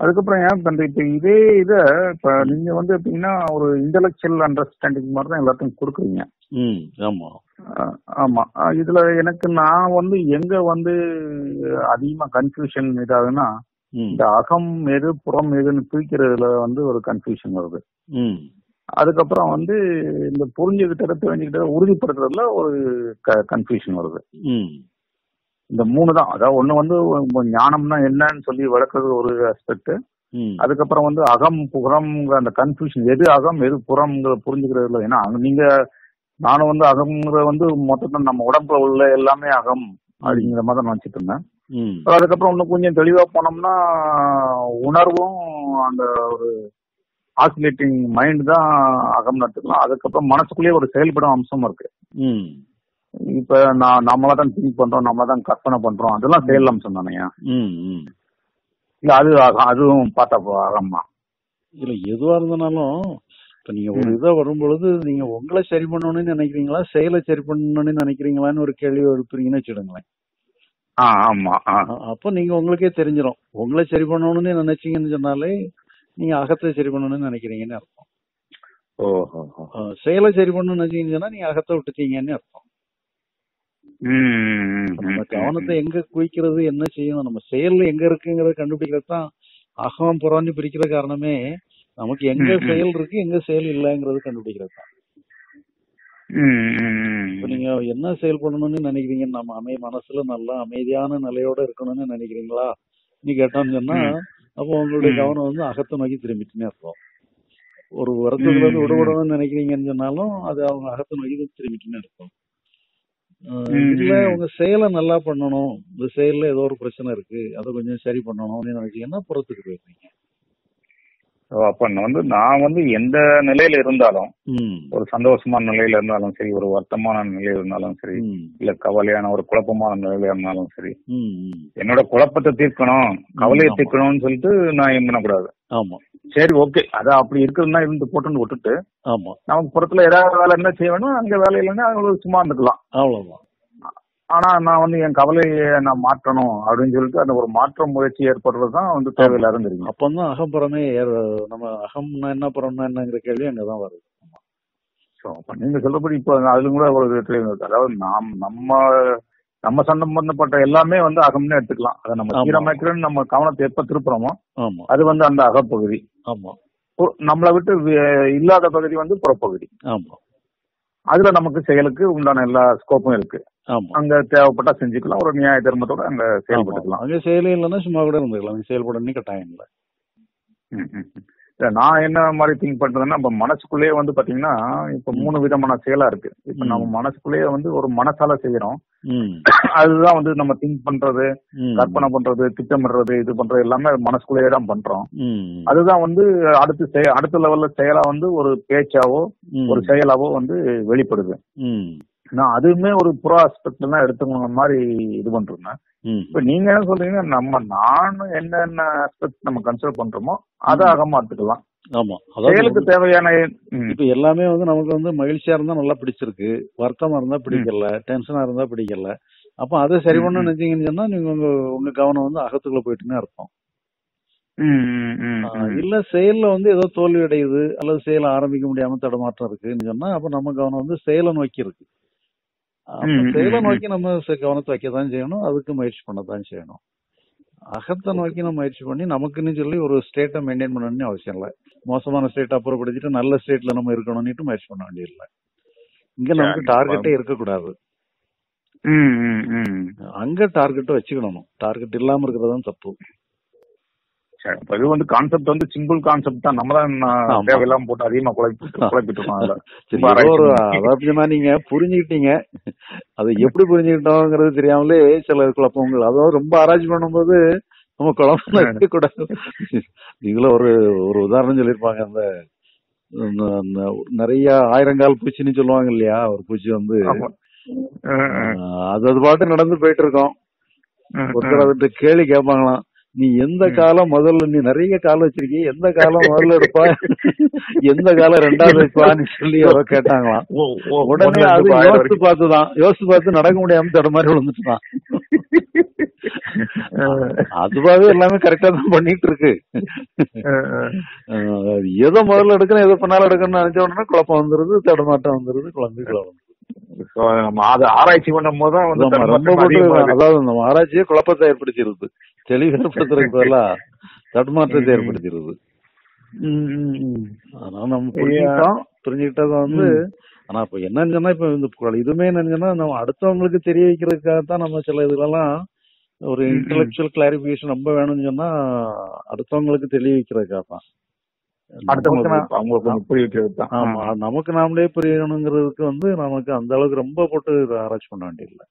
அதுக்கப்புறம் ஏன் பண்ற இப்ப இதே இத இப்ப நீங்க வந்து எப்படின்னா ஒரு இன்டெலெக்சுவல் அண்டர்ஸ்டாண்டிங் மாதிரி தான் எல்லாத்தையும் கொடுக்குறீங்க. ஆமா. ஆமா. இதுல எனக்கு நான் வந்து எங்க வந்து அதிகமா கன்ஃபியூஷன் இதாகுன்னா ம். இந்த அகம் எது புறம் எதுன்னு பிரிக்கிறதுல வந்து ஒரு கன்ஃபியூஷன் வருது. அதுக்கப்புறம் வந்து இந்த புரிஞ்சுக்கிட்ட தெரிஞ்சுக்கிட்ட உறுதிப்படுத்துறதுல ஒரு கன்ஃபியூஷன் வருது. இந்த மூணு தான். அதாவது ஒண்ணு வந்து ஞானம்னா என்னன்னு சொல்லி விளக்குறது ஒரு ஆஸ்பெக்ட் ம். அதுக்கப்புறம் வந்து அகம் புறம்ங்கிற அந்த கன்ஃபியூஷன் எது அகம் எது புறம்ங்கிற புரிஞ்சுக்கிறதுல ஏன்னா அங்க நீங்க நானும் வந்து அகம்ங்கிற வந்து மொத்தத்தில் நம்ம உடம்புல உள்ள எல்லாமே அகம் அப்படிங்கிற மாதிரி தான் நினைச்சிட்டு இருந்தேன். அதுக்கப்புறம் இன்னும் கொஞ்சம் தெளிவா போனோம்னா உணர்வும் அந்த ஒரு ஆசிலேட்டிங் மைண்ட் தான் அகம் எடுத்துக்கலாம் அதுக்கப்புறம் மனசுக்குள்ளேயே ஒரு செயல்படும் அம்சம் இருக்கு. இப்ப நான் நம்மளா தான் திங்க் பண்றோம் நம்மளா தான் கற்பனை பண்றோம். அதெல்லாம் செயல் அம்சம் தானேயா ம் ம். இல்ல அது அதுவும் பார்த்தா அகம்மா இல்ல எதுவா இருந்தாலும் இப்ப நீங்க ஒரு இதை வரும்பொழுது நீங்க உங்களை சரி பண்ணணும்னு நினைக்கிறீங்களா? செயலை சரி பண்ணணும்னு நினைக்கிறீங்களான்னு ஒரு கேள்வி எழுப்புறீங்கன்னு வச்சுடுங்களேன் ஆமா அப்போ நீங்க உங்களுக்கே தெரிஞ்சிடும் உங்களை சரி பண்ணணும்னு நினைச்சீங்கன்னு சொன்னாலே நீங்க அகத்தை சரி பண்ணணும்னு நினைக்கிறீங்கன்னு அர்த்தம். செயலை சரி பண்ணணும்னு நினைச்சீங்கன்னு சொன்னா நீங்க அகத்தை விட்டுட்டீங்கன்னு அர்த்தம். நம்ம கவனத்தை எங்க குவிக்கிறது என்ன செய்யணும் நம்ம செயல்ல எங்க இருக்குங்கிறத கண்டுபிடிக்கிறது தான் அகம் புறம்னு பிரிக்கிற காரணமே நமக்கு எங்க. செயல் இருக்கு எங்க செயல் இல்லைங்கிறது கண்டுபிடிக்கிறது தான் இப்ப நீங்க என்ன செயல் பண்ணணும்னு நினைக்கிறீங்க நம்ம அமை மனசுல நல்லா அமைதியான நிலையோட இருக்கணும்னு நினைக்கிறீங்களா நீ கேட்டோம்னு சொன்னா. அப்போ உங்களுடைய. கவனம் வந்து அகத்தை நோக்கி திரும்பிட்டுனே அர்த்தம் ஒரு வருத்தத்துல இருந்து. விடுபடணும்னு நினைக்கிறீங்கன்னு சொன்னாலும் அது அவங்க அகத்தை நோக்கி திரும்பிட்டுனே அர்த்தம் இல்ல உங்க செயலை நல்லா பண்ணணும். இந்த செயல்ல ஏதோ ஒரு பிரச்சனை இருக்கு. அதை கொஞ்சம் சரி பண்ணணும்னு நினைச்சீங்கன்னா புறத்துக்கு போயிருக்கீங்க? அப்ப வந்து நான் வந்து எந்த நிலையில இருந்தாலும் ஒரு சந்தோஷமான நிலையில இருந்தாலும் சரி ஒரு வருத்தமான நிலையில இருந்தாலும் சரி இல்ல கவலையான ஒரு குழப்பமான நிலையில இருந்தாலும் சரி. என்னோட குழப்பத்தை தீர்க்கணும் கவலையை. தீர்க்கணும்னு சொல்லிட்டு நான் எம் பண்ணக்கூடாது ஆமா. சரி ஓகே அது அப்படி இருக்குதுன்னா இருந்து போட்டுன்னு விட்டுட்டு ஆமா. நமக்கு புறத்துல ஏதாவது வேலை என்ன செய்யணும் அங்க வேலை இல்லைன்னா அவங்களுக்கு சும்மா இருந்துக்கலாம். அவ்வளவுதான். ஆனா நான் வந்து என் கவலையை நான் மாற்றணும் அப்படின்னு சொல்லிட்டு அந்த ஒரு மாற்ற முயற்சி ஏற்படுறது தான் வந்து தேவையில்லாத தெரியும் அப்பந்தான் அகம்புறமே நம்ம அகம்னா என்ன புறம்னா என்னங்கிற கேள்வி அங்கதான் வருது. அப்ப நீங்க சொல்றபடி இப்போ அதுல கூட ஒரு. அதாவது நாம் நம்ம நம்ம சம்பந்தப்பட்ட எல்லாமே வந்து அகம்னு எடுத்துக்கலாம். அதை நம்ம ஆமா. சீரமைக்கிறோன்னு நம்ம கவனத்தை எப்ப திருப்புறோமோ அது வந்து அந்த அகப்பகுதி. ஆமா. நம்மளை விட்டு இல்லாத பகுதி வந்து புறப்பகுதி. ஆமா. அதுல நமக்கு செயலுக்கு உண்டான எல்லா ஸ்கோப்பும் இருக்கு. அங்க தேவைப்பட்டா செஞ்சுக்கலாம் ஒரு நியாய தர்மத்தோட அங்க. செயல்பட்டுக்கலாம். அங்க செயலே இல்லைன்னா சும்மா கூட இருந்துக்கலாம். செயல்படணும் கட்டாயம் இல்லை. இல்ல, நான் என்ன மாதிரி திங்க் பண்றதுன்னா இப்ப மனசுக்குள்ளேயே வந்து பாத்தீங்கன்னா இப்ப மூணு விதமான செயலா இருக்கு இப்ப நம்ம. மனசுக்குள்ளேயே வந்து ஒரு மனசால செய்யறோம் அதுதான் வந்து நம்ம திங்க் பண்றது. கற்பனை பண்றது திட்டமிடுறது இது பண்றது எல்லாமே மனசுக்குள்ளேயே தான் பண்றோம். அதுதான் வந்து அடுத்து அடுத்த லெவல்ல செயலா வந்து ஒரு பேச்சாவோ. ஒரு செயலாவோ வந்து வெளிப்படுது. நான் அதுவுமே ஒரு புற ஆஸ்பெக்ட்ல தான் எடுத்துக்கணும் மாதிரி இது பண்றேன். இப்ப நீங்க என்ன சொல்றீங்க நம்ம நான் என்னென்ன ஆஸ்பெக்ட் நம்ம கன்சிடர் பண்றோமோ அதை ம். அகமா எடுத்துக்கலாம் ஆமா செயலுக்கு தேவையான இப்ப எல்லாமே வந்து நமக்கு வந்து மகிழ்ச்சியா இருந்தா நல்லா பிடிச்சிருக்கு வருத்தமா இருந்தா பிடிக்கல டென்ஷனா இருந்தா பிடிக்கல அப்ப அதை சரி பண்ண. நினைச்சீங்கன்னு சொன்னா நீங்க உங்க உங்க கவனம் வந்து அகத்துக்குள்ள போயிட்டுன்னு அர்த்தம் ம், ம், ம், ஆஹ் ம். இல்ல செயல்ல வந்து ஏதோ தோல்வி அடையுது அல்லது செயலை ஆரம்பிக்க முடியாம தடமாற்றம் இருக்குன்னு சொன்னா அப்ப நம்ம கவனம் வந்து செயலை நோக்கி இருக்கு செயலை. நோக்கி நம்ம கவனத்தை வைக்கத்தான் செய்யணும் அதுக்கு முயற்சி பண்ணத்தான் செய்யணும் அகத்தை நோக்கி நம்ம முயற்சி பண்ணி நமக்குன்னு சொல்லி ஒரு ஸ்டேட்டை மெயின்டைன் பண்ணணும்னு அவசியம் இல்லை மோசமான ஸ்டேட் அப்புறப்படுத்திட்டு நல்ல ஸ்டேட்ல நம்ம இருக்கணும்னுட்டு முயற்சி பண்ண வேண்டியதில்லை இங்க நமக்கு. டார்கெட்டே இருக்கக்கூடாது. அங்க டார்கெட்டை வச்சுக்கணும் டார்கெட் இல்லாம இருக்கிறது தான் தப்பு இது வந்து கான்செப்ட் வந்து சிம்பிள் கான்செப்ட் தான். நம்ம தான். தேவையில்லாம போட்டு அதிகமா குழப்பிட்டு குழப்பிட்டு இருக்கோம் அதுல. சரி ரொம்ப ஏதோ ஒரு ஆராய்ச்சி பண்ணி. அதாவதுமா நீங்க புரிஞ்சுக்கிட்டீங்க. அது எப்படி புரிஞ்சுக்கிட்டோங்கிறது தெரியாமலே சில குழப்பங்கள். அதாவது ரொம்ப ஆராய்ச்சி பண்ணும்போது நம்ம குழப்பம் இருக்கக்கூடாது இதுல ஒரு ஒரு உதாரணம் சொல்லியிருப்பாங்க. அந்த நிறைய ஆயிரங்கால் பூச்சின்னு சொல்லுவாங்க இல்லையா? ஒரு பூச்சி வந்து அது அது பாட்டு நடந்து போயிட்டு இருக்கோம். ஒருத்தர் அதுகிட்ட கேள்வி கேட்பாங்களாம். நீ எந்த காலம் முதல்ல நீ நிறைய காலம் வச்சிருக்கீங்க. எந்த காலம் முதல்ல எடுப்பா எந்த காலம் ரெண்டாவது வைப்பான்னு சொல்லி அவ கேட்டாங்களாம். உடனே அது வரைக்கும். பார்த்துதான். யோசிச்சு பார்த்து நடக்க முடியாம தட மாதிரி விழுந்துட்டான் அதுவாவே எல்லாமே கரெக்டா தான் பண்ணிட்டு இருக்கு. எதை முதல்ல எடுக்கணும் எதை பின்னால எடுக்கணும்னு நினைச்ச உடனே குழப்பம் வந்துருது தடுமாட்டம் வந்துருது நம்ம அதை ஆராய்ச்சி பண்ணும் போது. அதாவது நம்ம ஆராய்ச்சியே குழப்பத்தை ஏற்படுத்திடுது. தெளிவு ஏற்படுத்துறதுக்கு பதிலா தடுமாற்றத்தை ஏற்படுத்திடுது. அதனால நம்ம புரிஞ்சுக்கிட்டோம். புரிஞ்சுக்கிட்டது வந்து ஆனா இப்ப என்னன்னு சொன்னா இப்ப இந்த இதுமே என்னன்னு சொன்னா நம்ம அடுத்தவங்களுக்கு தெரிய வைக்கிறதுக்காக தான் நம்ம சில இதுலலாம் ஒரு. இன்டெலெக்சுவல் கிளாரிபிகேஷன் ரொம்ப வேணும்னு சொன்னா அடுத்தவங்களுக்கு தெரிய வைக்கிறதுக்காக தான் ஆமா நமக்கு நாமளே புரியணுங்கிறதுக்கு வந்து நமக்கு அந்த அளவுக்கு ரொம்ப போட்டு ஆராய்ச்சி பண்ண வேண்டியதில்லை.